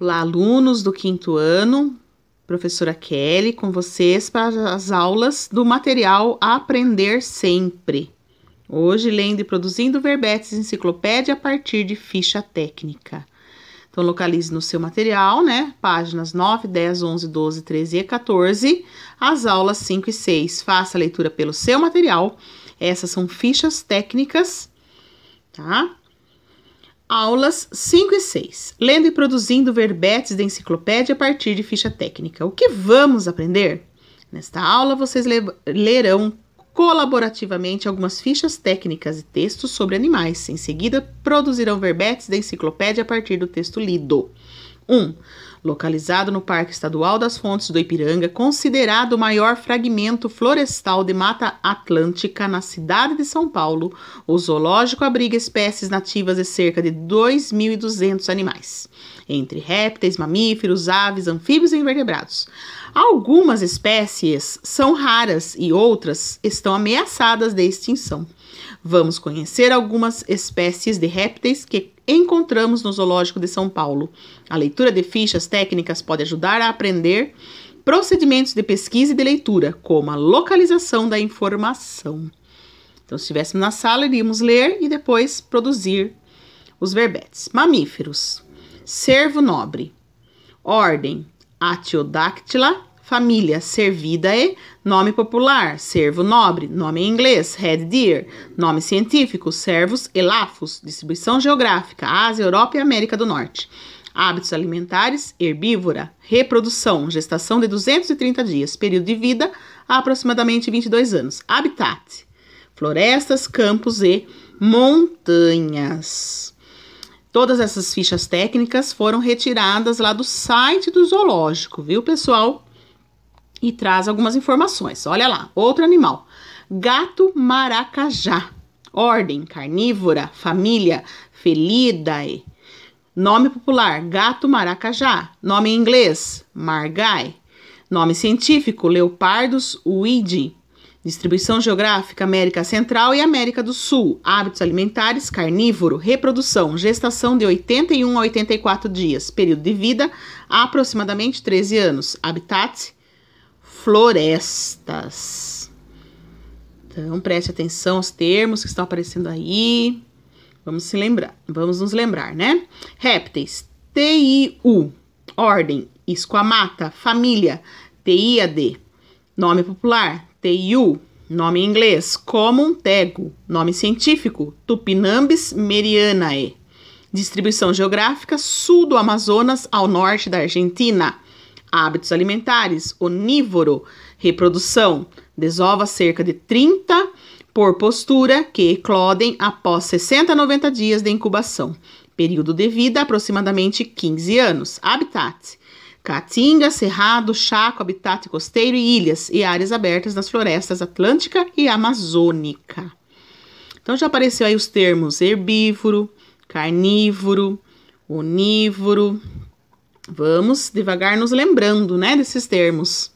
Olá, alunos do quinto ano, professora Kelly, com vocês para as aulas do material Aprender Sempre. Hoje, lendo e produzindo verbetes enciclopédia a partir de ficha técnica. Então, localize no seu material, né? Páginas 9, 10, 11, 12, 13 e 14, as aulas 5 e 6. Faça a leitura pelo seu material. Essas são fichas técnicas, tá? Aulas 5 e 6. Lendo e produzindo verbetes da enciclopédia a partir de ficha técnica. O que vamos aprender? Nesta aula, vocês lerão colaborativamente algumas fichas técnicas e textos sobre animais. Em seguida, produzirão verbetes da enciclopédia a partir do texto lido. 1. Um, localizado no Parque Estadual das Fontes do Ipiranga, considerado o maior fragmento florestal de Mata Atlântica na cidade de São Paulo, o zoológico abriga espécies nativas de cerca de 2.200 animais, entre répteis, mamíferos, aves, anfíbios e invertebrados. Algumas espécies são raras e outras estão ameaçadas de extinção. Vamos conhecer algumas espécies de répteis que encontramos no Zoológico de São Paulo. A leitura de fichas técnicas pode ajudar a aprender procedimentos de pesquisa e de leitura, como a localização da informação. Então, se estivéssemos na sala, iríamos ler e depois produzir os verbetes. Mamíferos: cervo nobre. Ordem: Atiodactyla Família, Cervidae. Nome popular, cervo nobre. Nome em inglês, red deer. Nome científico, cervos elafos. Distribuição geográfica, Ásia, Europa e América do Norte. Hábitos alimentares, herbívora. Reprodução, gestação de 230 dias. Período de vida, aproximadamente 22 anos. Habitat, florestas, campos e montanhas. Todas essas fichas técnicas foram retiradas lá do site do zoológico, viu, pessoal? e traz algumas informações. Olha lá, outro animal: gato maracajá. Ordem carnívora, família Felidae. Nome popular: gato maracajá. Nome em inglês: margai. Nome científico: leopardus uidi. Distribuição geográfica: América Central e América do Sul. Hábitos alimentares: carnívoro. Reprodução: gestação de 81 a 84 dias. Período de vida: aproximadamente 13 anos. Habitat: florestas. Então, preste atenção aos termos que estão aparecendo aí. Vamos se lembrar, vamos nos lembrar, né? Répteis, T-I-U, ordem, esquamata, família, T-I-A-D, nome popular, T-I-U, nome em inglês, comum tego, nome científico, Tupinambis merianae, distribuição geográfica, sul do Amazonas ao norte da Argentina, Hábitos alimentares: onívoro, reprodução, desova cerca de 30 por postura que eclodem após 60 a 90 dias de incubação. Período de vida aproximadamente 15 anos. Habitat: Caatinga, Cerrado, Chaco, habitat costeiro e ilhas e áreas abertas nas florestas atlântica e amazônica. Então já apareceu aí os termos herbívoro, carnívoro, onívoro, Vamos devagar nos lembrando, né, desses termos.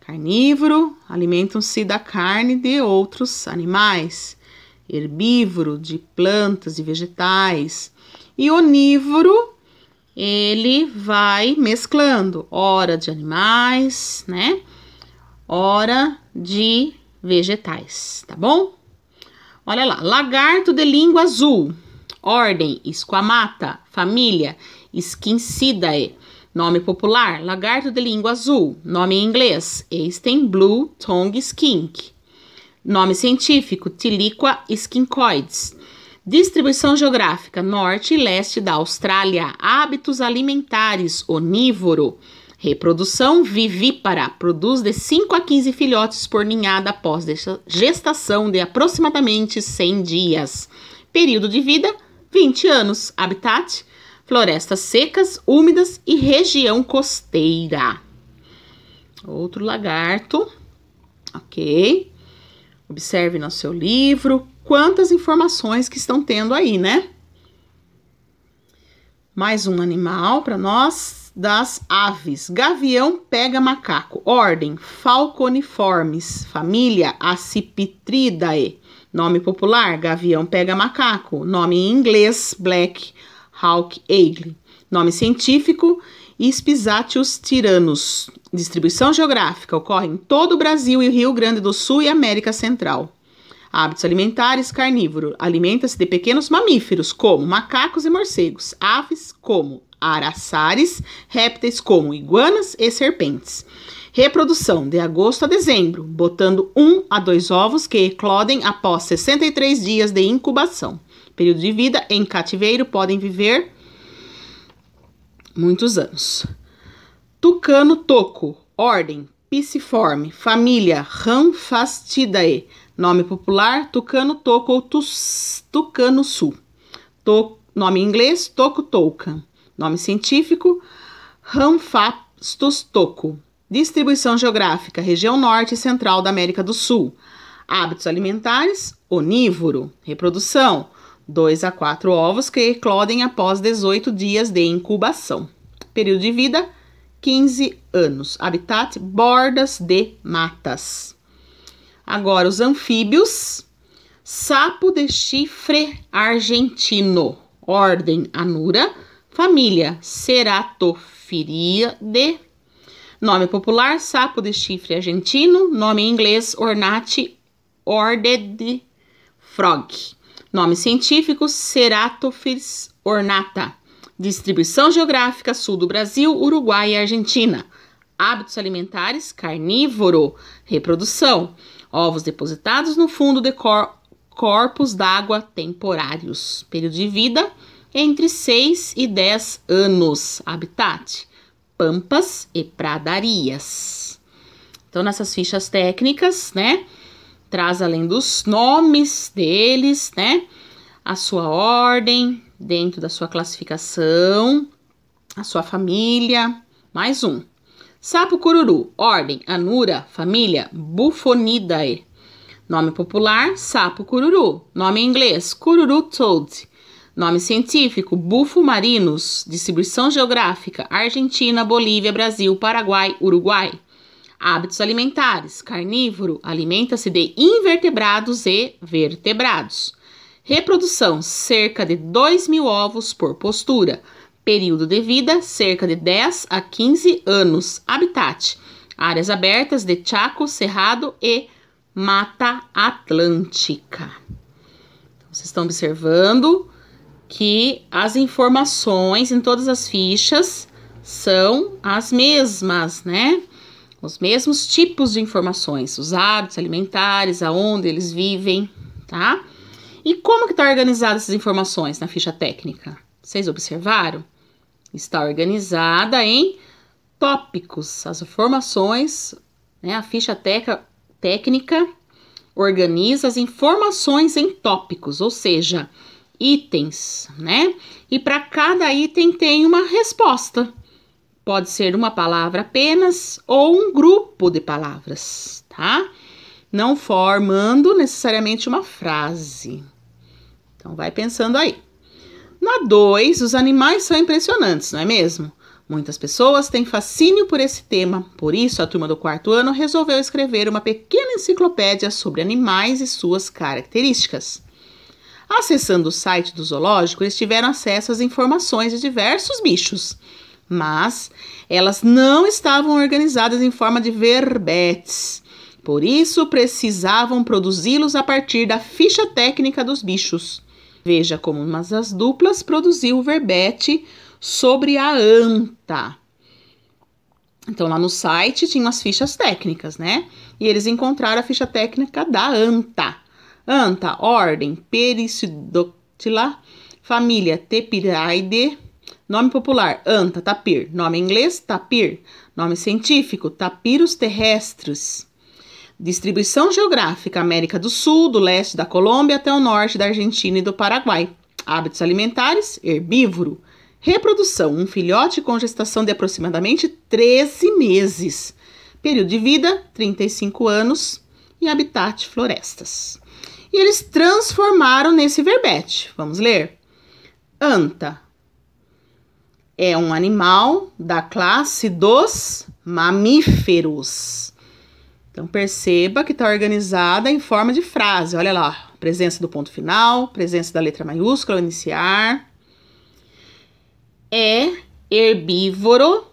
Carnívoro, alimentam-se da carne de outros animais. Herbívoro, de plantas e vegetais. E onívoro, ele vai mesclando, hora de animais, né? Hora de vegetais, tá bom? Olha lá, lagarto de língua azul, ordem, esquamata, família, Skincidae. Nome popular: lagarto de língua azul. Nome em inglês: Eastern Blue Tongue Skink. Nome científico: Tiliqua skincoides. Distribuição geográfica: norte e leste da Austrália. Hábitos alimentares: onívoro. Reprodução vivípara. Produz de 5 a 15 filhotes por ninhada após gestação de aproximadamente 100 dias. Período de vida: 20 anos. Habitat: florestas secas, úmidas e região costeira. Outro lagarto, ok? Observe no seu livro quantas informações que estão tendo aí, né? Mais um animal para nós das aves. Gavião pega macaco. Ordem: Falconiformes. Família: Accipitridae. Nome popular: Gavião pega macaco. Nome em inglês: Black Hawk Eagle. Nome científico: Spisatius tyrannus. Distribuição geográfica: ocorre em todo o Brasil e Rio Grande do Sul e América Central. Hábitos alimentares: carnívoro. Alimenta-se de pequenos mamíferos, como macacos e morcegos, aves, como araçares, répteis, como iguanas e serpentes. Reprodução de agosto a dezembro, botando um a dois ovos que eclodem após 63 dias de incubação. Período de vida em cativeiro podem viver muitos anos. Tucano toco, ordem, pisciforme, família Ramfastidae, nome popular tucano toco ou tus, tucano sul. To, nome em inglês toco toucan. Nome científico Ramphastus toco. Distribuição geográfica: região norte e central da América do Sul. Hábitos alimentares: onívoro. Reprodução: 2 a 4 ovos que eclodem após 18 dias de incubação. Período de vida: 15 anos. Habitat: bordas de matas. Agora, os anfíbios: sapo de chifre argentino. Ordem: Anura. Família: Ceratophyridae Nome popular: sapo de chifre argentino. Nome em inglês: Ornate Orded Frog. Nome científico: Ceratophis ornata. Distribuição geográfica: sul do Brasil, Uruguai e Argentina. Hábitos alimentares: carnívoro. Reprodução: ovos depositados no fundo de cor corpos d'água temporários. Período de vida: entre 6 e 10 anos. Habitat: pampas e pradarias. Então, nessas fichas técnicas, né, traz além dos nomes deles, né, a sua ordem dentro da sua classificação, a sua família, mais um. Sapo cururu, ordem Anura, família Bufonidae. Nome popular, sapo cururu. Nome em inglês, cururu toad. Nome científico: bufo marinus. Distribuição geográfica: Argentina, Bolívia, Brasil, Paraguai, Uruguai. Hábitos alimentares: carnívoro, alimenta-se de invertebrados e vertebrados. Reprodução: cerca de 2 mil ovos por postura. Período de vida: cerca de 10 a 15 anos. Habitat: áreas abertas de Chaco, Cerrado e Mata Atlântica. Então, vocês estão observando que as informações em todas as fichas são as mesmas, né? Os mesmos tipos de informações, os hábitos alimentares, aonde eles vivem, tá? E como que está organizada essas informações na ficha técnica? Vocês observaram? Está organizada em tópicos. As informações, né? A ficha teca, técnica organiza as informações em tópicos, ou seja, itens, né? E para cada item tem uma resposta. Pode ser uma palavra apenas ou um grupo de palavras, tá? Não formando necessariamente uma frase. Então, vai pensando aí. Na 2, os animais são impressionantes, não é mesmo? Muitas pessoas têm fascínio por esse tema, por isso a turma do quarto ano resolveu escrever uma pequena enciclopédia sobre animais e suas características. Acessando o site do zoológico, eles tiveram acesso às informações de diversos bichos, mas elas não estavam organizadas em forma de verbetes. Por isso, precisavam produzi-los a partir da ficha técnica dos bichos. Veja como uma das duplas produziu o verbete sobre a anta. Então, lá no site tinha as fichas técnicas, né? E eles encontraram a ficha técnica da anta. Anta, ordem, Perissodactyla, família Tepiridae, nome popular, anta, tapir, nome inglês, tapir, nome científico, tapirus terrestres. Distribuição geográfica, América do Sul, do leste da Colômbia até o norte da Argentina e do Paraguai. Hábitos alimentares, herbívoro. Reprodução, um filhote com gestação de aproximadamente 13 meses. Período de vida, 35 anos. E habitat, florestas e eles transformaram nesse verbete. Vamos ler? Anta é um animal da classe dos mamíferos. Então perceba que está organizada em forma de frase. Olha lá, presença do ponto final, presença da letra maiúscula iniciar. é herbívoro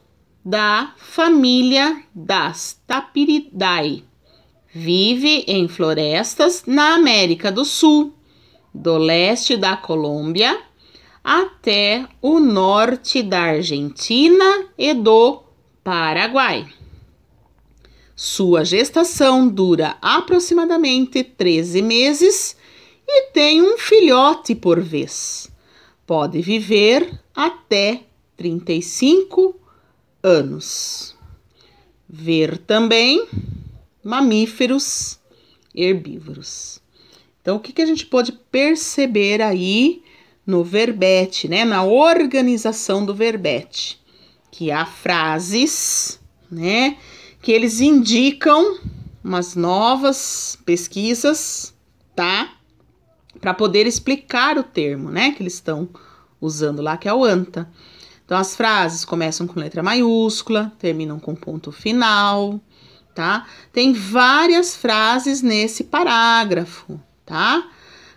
da família das Tapiridae. Vive em florestas na América do Sul, do leste da Colômbia até o norte da Argentina e do Paraguai. Sua gestação dura aproximadamente 13 meses e tem um filhote por vez. Pode viver até 35 anos. Ver também mamíferos herbívoros. Então, o que, que a gente pode perceber aí no verbete, né? Na organização do verbete, que há frases, né? Que eles indicam umas novas pesquisas, tá? Para poder explicar o termo, né? Que eles estão usando lá, que é o anta. Então, as frases começam com letra maiúscula, terminam com ponto final, tá? Tem várias frases nesse parágrafo, tá?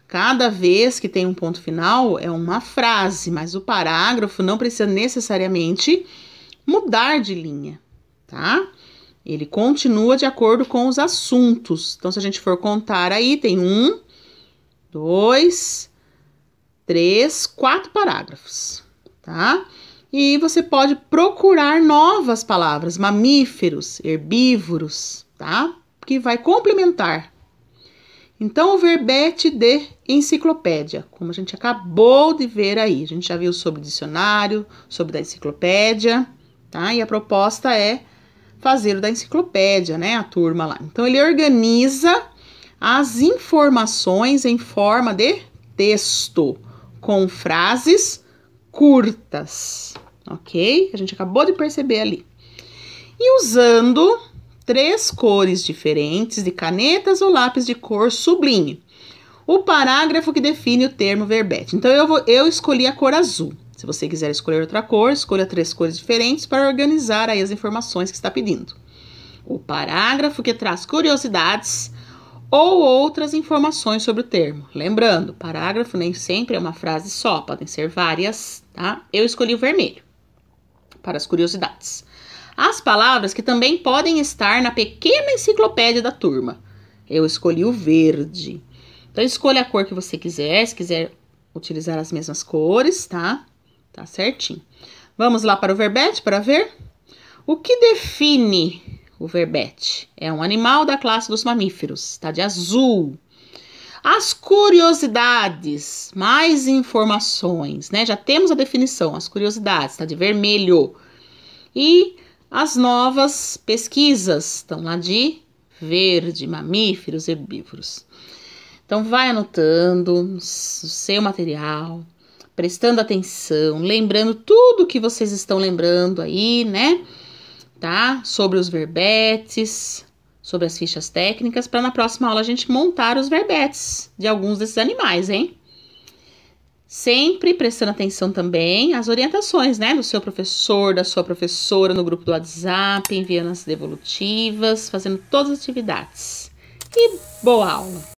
Cada vez que tem um ponto final é uma frase, mas o parágrafo não precisa necessariamente mudar de linha, tá? Ele continua de acordo com os assuntos. Então, se a gente for contar aí, tem um, dois, três, quatro parágrafos, tá? E você pode procurar novas palavras, mamíferos, herbívoros, tá? Que vai complementar. Então, o verbete de enciclopédia, como a gente acabou de ver aí. A gente já viu sobre dicionário, sobre da enciclopédia, tá? E a proposta é fazer o da enciclopédia, né? A turma lá. Então, ele organiza as informações em forma de texto, com frases curtas, ok? A gente acabou de perceber ali. E usando três cores diferentes de canetas ou lápis de cor sublime. O parágrafo que define o termo verbete. Então eu, vou, eu escolhi a cor azul. Se você quiser escolher outra cor, escolha três cores diferentes para organizar aí as informações que está pedindo. O parágrafo que traz curiosidades ou outras informações sobre o termo. Lembrando, parágrafo nem sempre é uma frase só, podem ser várias, tá? Eu escolhi o vermelho para as curiosidades. As palavras que também podem estar na pequena enciclopédia da turma. Eu escolhi o verde. Então escolha a cor que você quiser, se quiser utilizar as mesmas cores, tá? Tá certinho. Vamos lá para o verbete para ver? O que define o verbete. É um animal da classe dos mamíferos, está de azul. As curiosidades, mais informações, né? Já temos a definição, as curiosidades, está de vermelho. E as novas pesquisas estão lá de verde, mamíferos, herbívoros. Então, vai anotando o seu material, prestando atenção, lembrando tudo que vocês estão lembrando aí, né? tá? Sobre os verbetes, sobre as fichas técnicas, para na próxima aula a gente montar os verbetes de alguns desses animais, hein? Sempre prestando atenção também às orientações, né, do seu professor, da sua professora no grupo do WhatsApp, enviando as devolutivas, fazendo todas as atividades. E boa aula!